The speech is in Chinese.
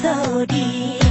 走的